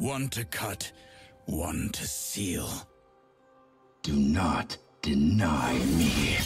One to cut, one to seal. Do not deny me.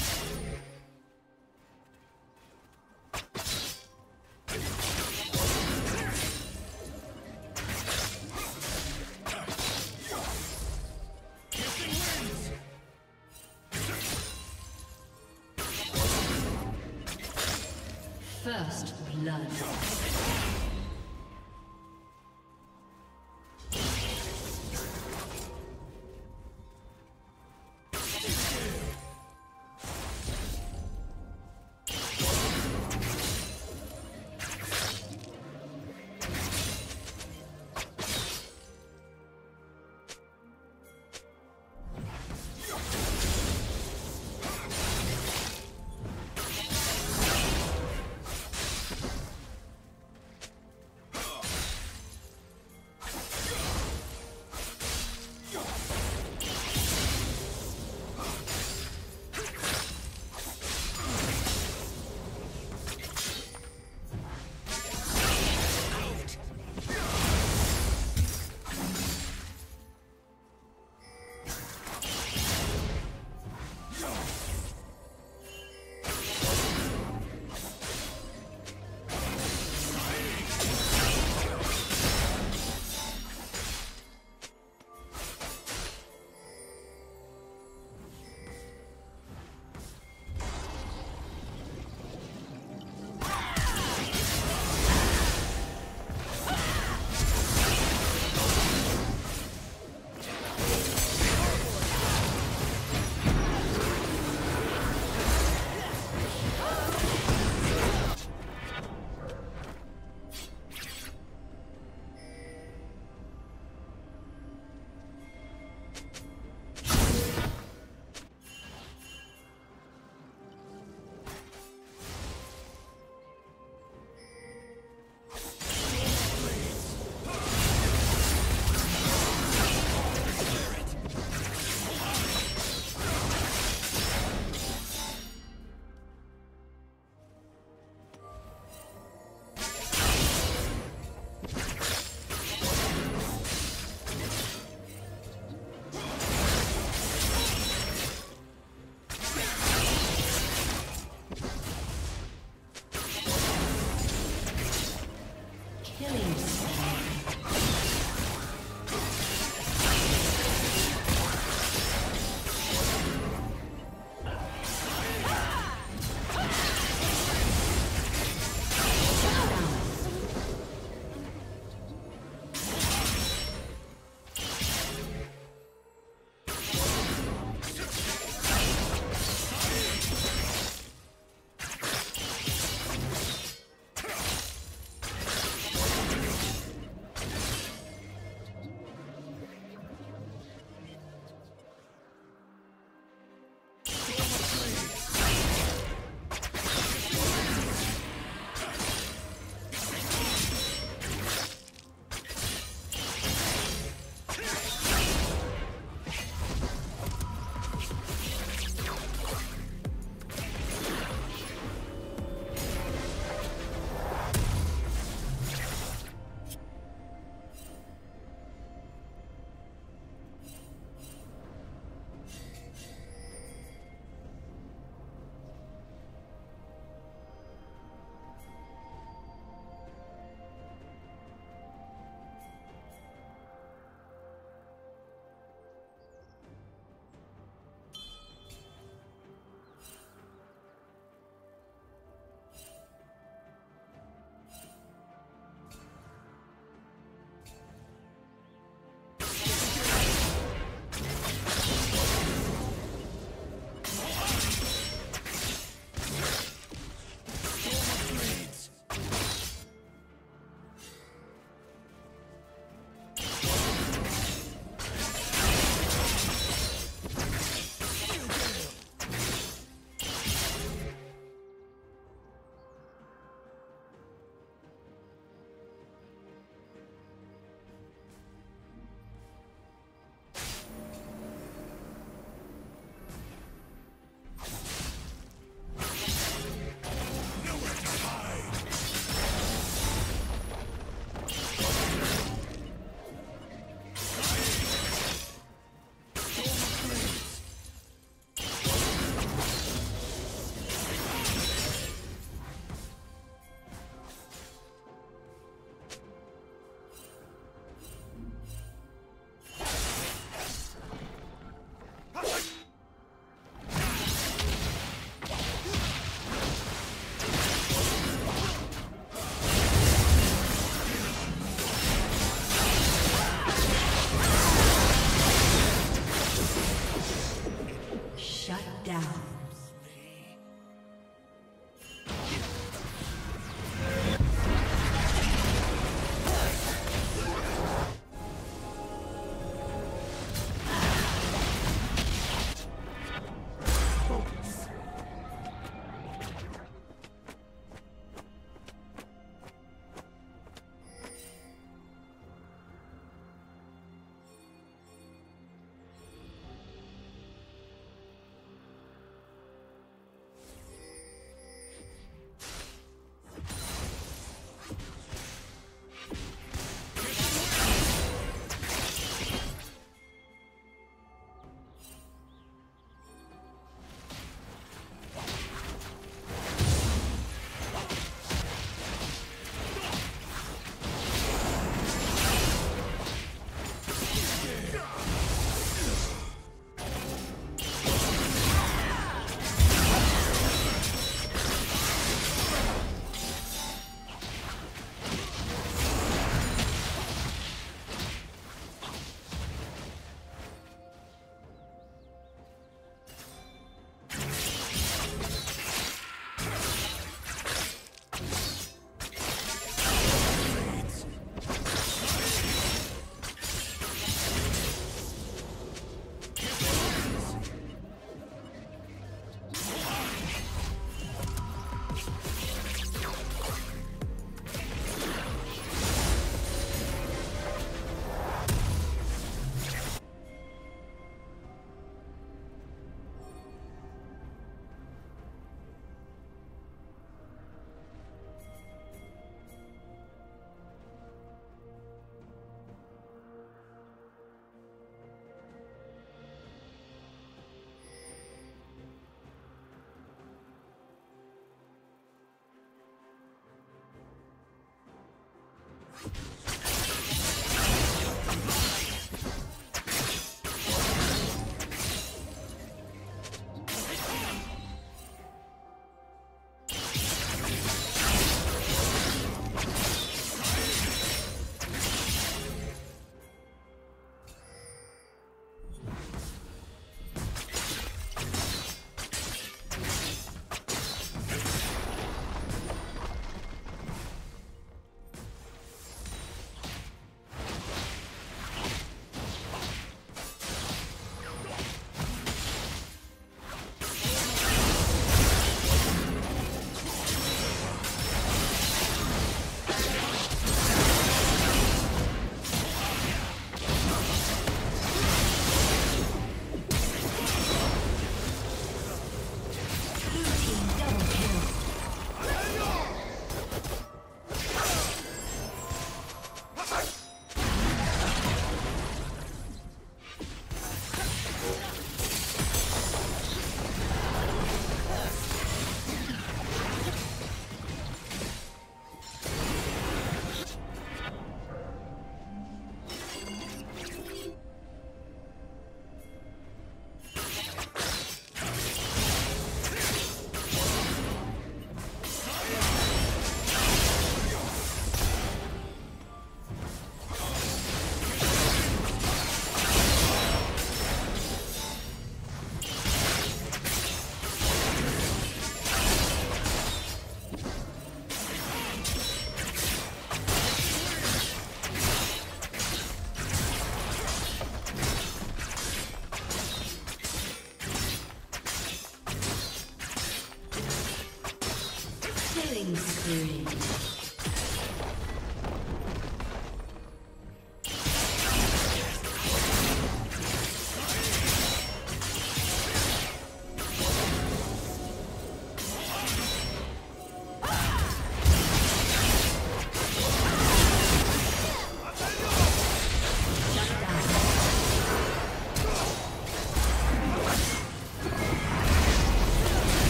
you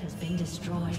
Has been destroyed.